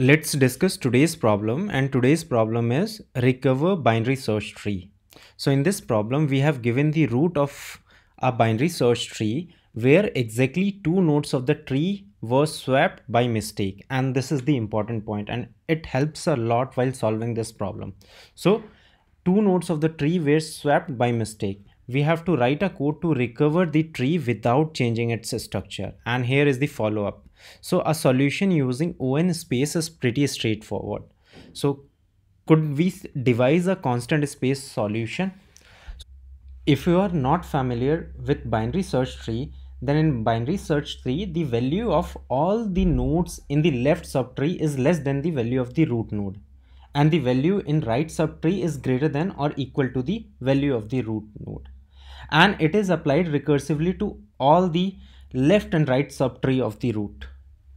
Let's discuss today's problem and today's problem is recover binary search tree. So in this problem we have given the root of a binary search tree where exactly two nodes of the tree were swapped by mistake and this is the important point and it helps a lot while solving this problem. So two nodes of the tree were swapped by mistake. We have to write a code to recover the tree without changing its structure and here is the follow-up so a solution using on space is pretty straightforward. So could we devise a constant space solution? If you are not familiar with binary search tree, then in binary search tree, the value of all the nodes in the left subtree is less than the value of the root node. And the value in right subtree is greater than or equal to the value of the root node. And it is applied recursively to all the left and right subtree of the root.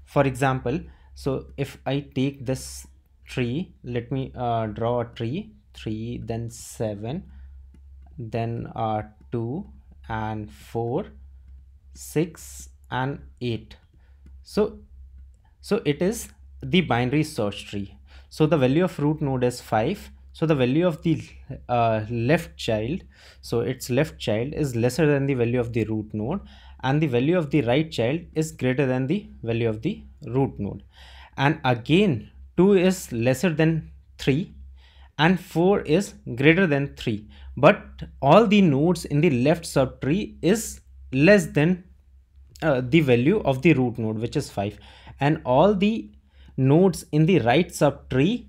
For example so if i take this tree let me uh, draw a tree 3 then 7 then uh, 2 and 4 6 and 8 so so it is the binary search tree. So the value of root node is 5 so the value of the uh, left child so its left child is lesser than the value of the root node and the value of the right child is greater than the value of the root node. And again 2 is lesser than 3 and 4 is greater than 3 but all the nodes in the left subtree is less than uh, the value of the root node which is 5 and all the nodes in the right subtree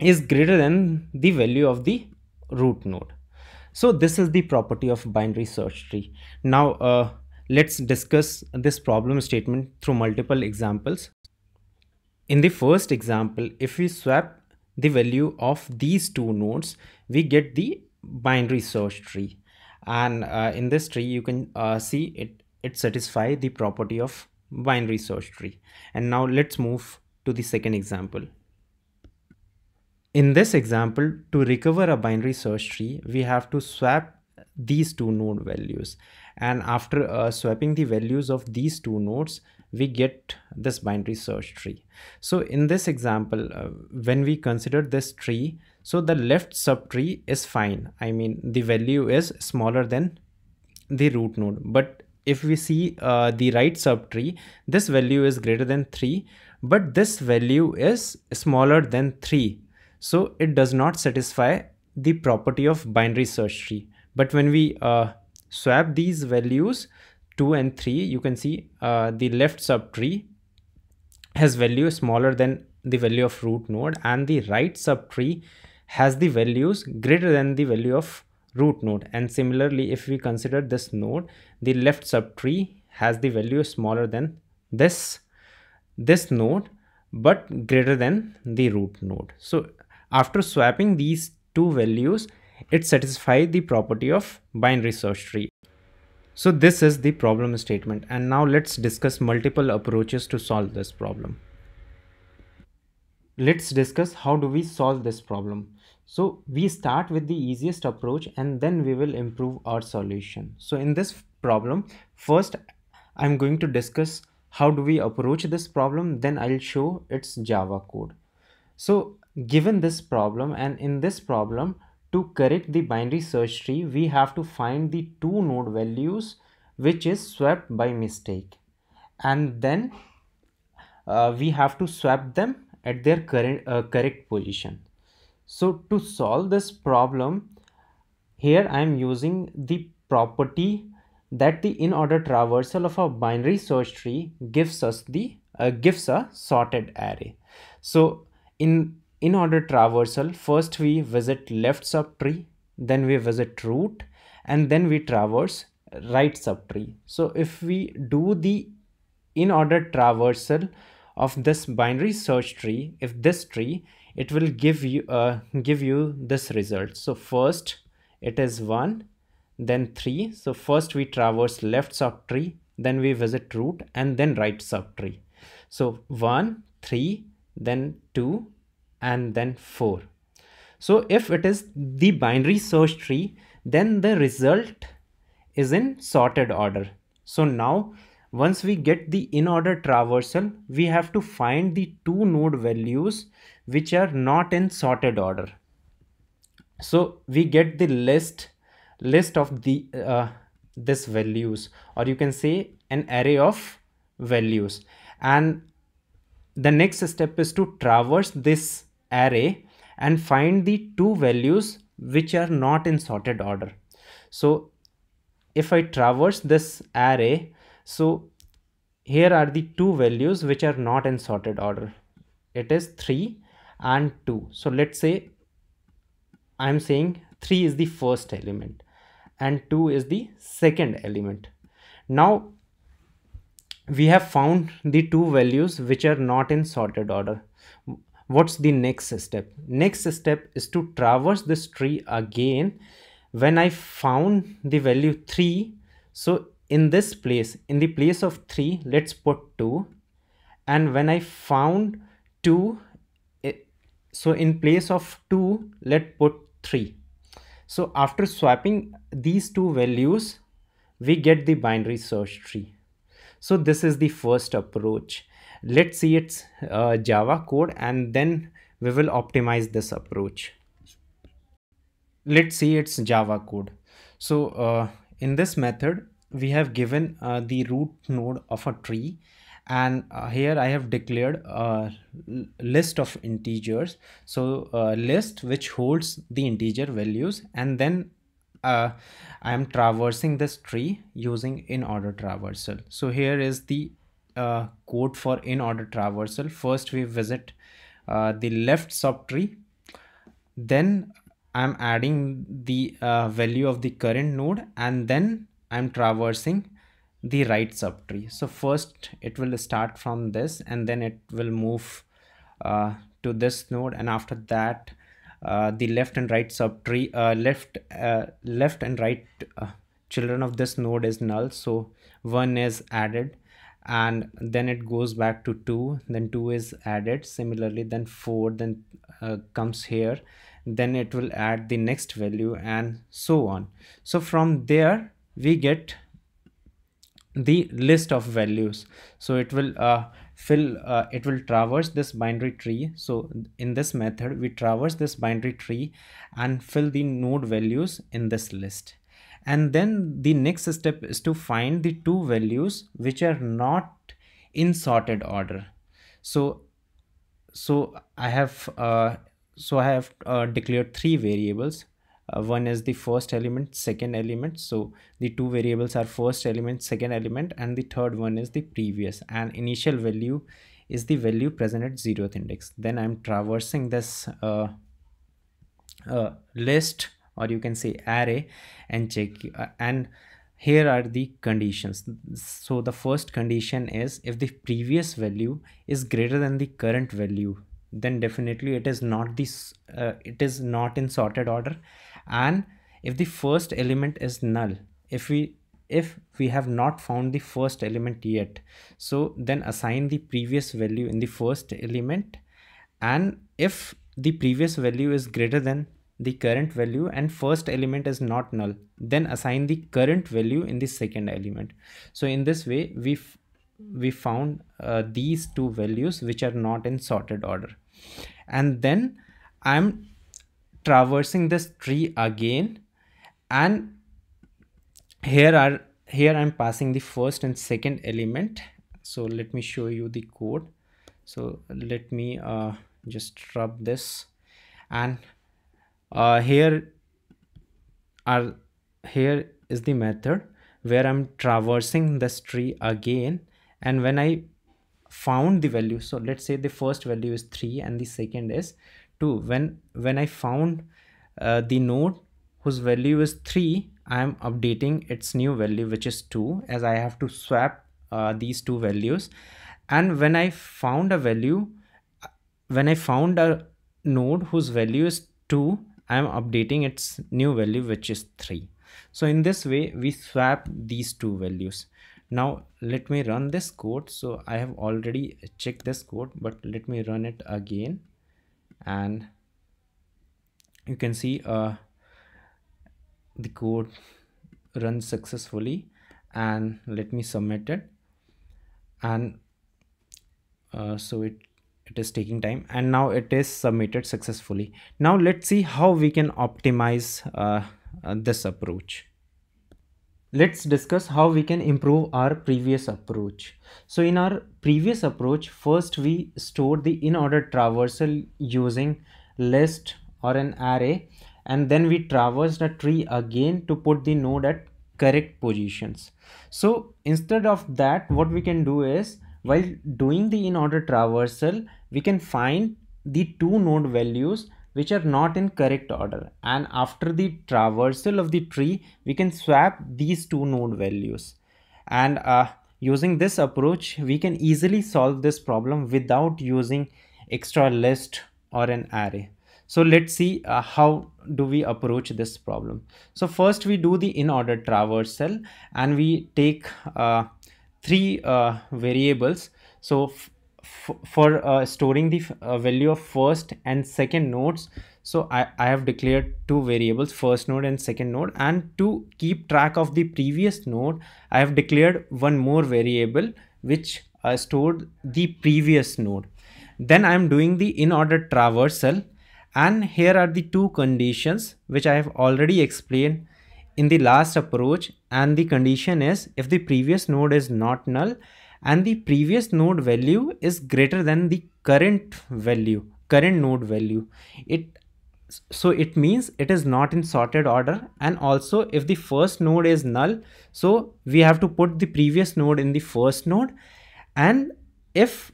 is greater than the value of the root node so this is the property of binary search tree. Now uh, let's discuss this problem statement through multiple examples. In the first example, if we swap the value of these two nodes, we get the binary search tree. And uh, in this tree, you can uh, see it, it satisfy the property of binary search tree. And now let's move to the second example. In this example, to recover a binary search tree, we have to swap these two node values. And after uh, swapping the values of these two nodes, we get this binary search tree. So in this example, uh, when we consider this tree, so the left subtree is fine. I mean, the value is smaller than the root node. But if we see uh, the right subtree, this value is greater than 3, but this value is smaller than 3 so it does not satisfy the property of binary search tree. But when we uh, swap these values 2 and 3, you can see uh, the left subtree has value smaller than the value of root node and the right subtree has the values greater than the value of root node. And similarly, if we consider this node, the left subtree has the value smaller than this, this node but greater than the root node. So after swapping these two values, it satisfies the property of binary search tree. So this is the problem statement and now let's discuss multiple approaches to solve this problem. Let's discuss how do we solve this problem. So we start with the easiest approach and then we will improve our solution. So in this problem, first I'm going to discuss how do we approach this problem, then I'll show its Java code. So given this problem and in this problem to correct the binary search tree we have to find the two node values which is swapped by mistake. And then uh, we have to swap them at their current uh, correct position. So to solve this problem here i am using the property that the in order traversal of a binary search tree gives us the uh, gives a sorted array. So in in order traversal first we visit left subtree then we visit root and then we traverse right subtree. So if we do the in order traversal of this binary search tree if this tree it will give you uh, give you this result. So first it is 1 then 3 so first we traverse left subtree then we visit root and then right subtree. So 1 3 then 2 and then 4 so if it is the binary search tree then the result is in sorted order. So now once we get the in order traversal we have to find the two node values which are not in sorted order. So we get the list list of the uh, this values or you can say an array of values. And the next step is to traverse this array and find the two values which are not in sorted order. So if I traverse this array so here are the two values which are not in sorted order. It is 3 and 2 so let's say i'm saying 3 is the first element and 2 is the second element. Now we have found the two values which are not in sorted order what's the next step? Next step is to traverse this tree again. When i found the value 3 so in this place in the place of 3 let's put 2 and when I found 2 it, so in place of 2 let's put 3 so after swapping these two values we get the binary search tree. So this is the first approach let's see its uh, java code and then we will optimize this approach. Let's see its java code. So uh, in this method we have given uh, the root node of a tree and uh, here I have declared a list of integers. So a list which holds the integer values and then uh, I am traversing this tree using in order traversal. So here is the code for in order traversal. First we visit uh, the left subtree then I'm adding the uh, value of the current node and then I'm traversing the right subtree. So first it will start from this and then it will move uh, to this node and after that uh, the left and right subtree uh, left uh, left and right children of this node is null. So one is added and then it goes back to 2 then 2 is added. Similarly then 4 then uh, comes here. Then it will add the next value and so on. So from there we get the list of values. So it will uh, fill uh, it will traverse this binary tree. So in this method we traverse this binary tree and fill the node values in this list and then the next step is to find the two values which are not in sorted order. So so i have uh, so i have uh, declared three variables. Uh, one is the first element second element. So the two variables are first element second element and the third one is the previous. And initial value is the value present at zeroth index. Then i'm traversing this uh, uh, list or you can say array and check uh, and here are the conditions. So the first condition is if the previous value is greater than the current value then definitely it is not this uh, it is not in sorted order. And if the first element is null if we if we have not found the first element yet so then assign the previous value in the first element. And if the previous value is greater than the current value and first element is not null. Then assign the current value in the second element. So in this way we we found uh, these two values which are not in sorted order. And then i'm traversing this tree again and here are here i'm passing the first and second element. So let me show you the code. So let me uh, just rub this and uh, here are here is the method where i'm traversing this tree again. And when i found the value so let's say the first value is 3 and the second is 2 when when i found uh, the node whose value is 3 i am updating its new value which is 2 as i have to swap uh, these two values. And when i found a value when i found a node whose value is 2 i am updating its new value which is 3 so in this way we swap these two values. Now let me run this code. So i have already checked this code but let me run it again. And you can see uh, the code runs successfully. And let me submit it. And uh, so it it is taking time and now it is submitted successfully. Now let's see how we can optimize uh, uh, this approach. Let's discuss how we can improve our previous approach. So in our previous approach first we stored the in order traversal using list or an array and then we traversed the tree again to put the node at correct positions. So instead of that what we can do is while doing the in order traversal we can find the two node values which are not in correct order. And after the traversal of the tree we can swap these two node values. And uh, using this approach we can easily solve this problem without using extra list or an array. So let's see uh, how do we approach this problem. So first we do the in order traversal and we take uh, three uh, variables. So for uh, storing the uh, value of first and second nodes so I, I have declared two variables first node and second node. And to keep track of the previous node I have declared one more variable which uh, stored the previous node. Then I am doing the in order traversal. And here are the two conditions which I have already explained in the last approach and the condition is if the previous node is not null and the previous node value is greater than the current value current node value. It so it means it is not in sorted order and also if the first node is null so we have to put the previous node in the first node. And if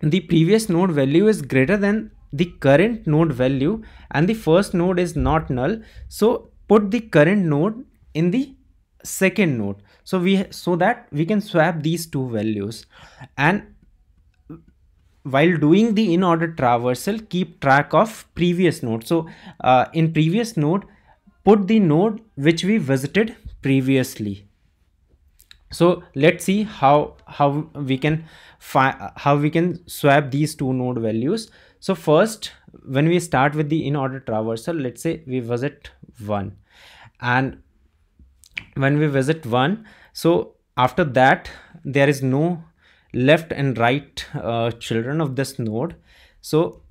the previous node value is greater than the current node value and the first node is not null so put the current node in the second node. So we so that we can swap these two values. And while doing the in order traversal keep track of previous node so uh, in previous node put the node which we visited previously. So let's see how how we can how we can swap these two node values. So first when we start with the in order traversal let's say we visit one. And when we visit one so after that there is no left and right uh, children of this node. So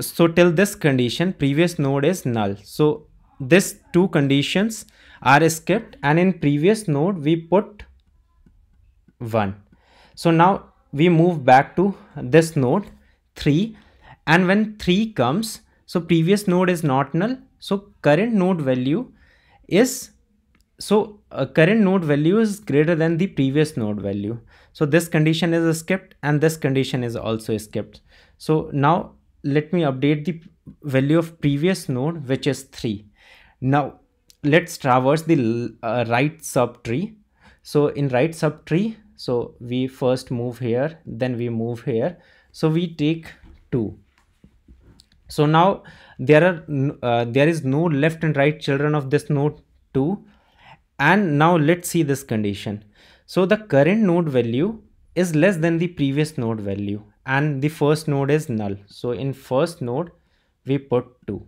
so till this condition previous node is null. So this two conditions are skipped and in previous node we put 1 so now we move back to this node 3 and when 3 comes so previous node is not null. So current node value is so a current node value is greater than the previous node value. So this condition is skipped and this condition is also skipped. So now let me update the value of previous node which is 3 now let's traverse the uh, right subtree. So in right subtree so we first move here then we move here. So we take 2 so now there are uh, there is no left and right children of this node 2 and now let's see this condition. So the current node value is less than the previous node value. And the first node is null. So in first node we put 2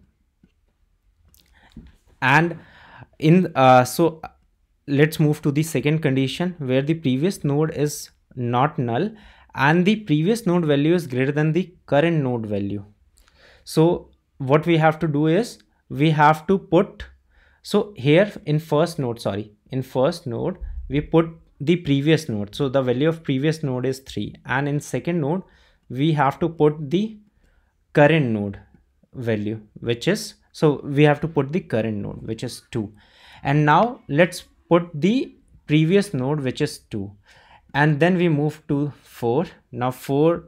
and in uh, so let's move to the second condition where the previous node is not null. And the previous node value is greater than the current node value so what we have to do is we have to put so here in first node sorry in first node we put the previous node. So the value of previous node is 3 and in second node we have to put the current node value which is so we have to put the current node which is 2 and now let's put the previous node which is 2 and then we move to 4 now 4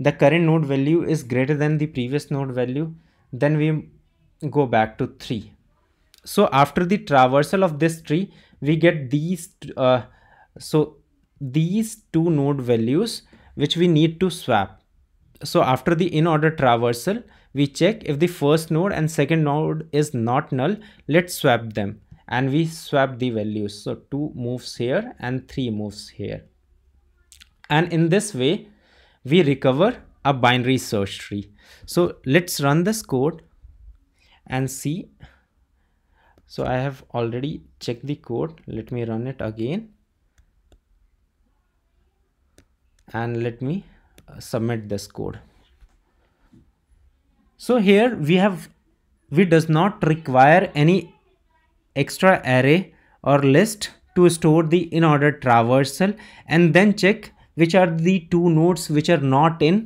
the current node value is greater than the previous node value then we go back to 3 so after the traversal of this tree we get these uh, so these two node values which we need to swap. So after the in order traversal we check if the first node and second node is not null let's swap them. And we swap the values. So 2 moves here and 3 moves here. And in this way we recover a binary search tree. So let's run this code and see. So I have already checked the code. Let me run it again. And let me uh, submit this code. So here we have we does not require any extra array or list to store the in order traversal and then check which are the two nodes which are not in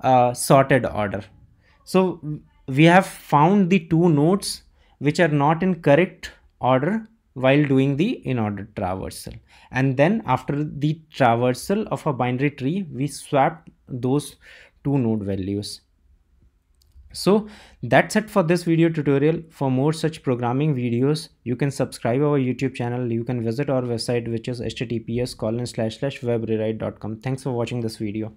uh, sorted order. So we have found the two nodes which are not in correct order while doing the in order traversal. And then after the traversal of a binary tree we swap those two node values so that's it for this video tutorial. For more such programming videos you can subscribe our youtube channel. You can visit our website which is https colon slash slash webrewrite.com thanks for watching this video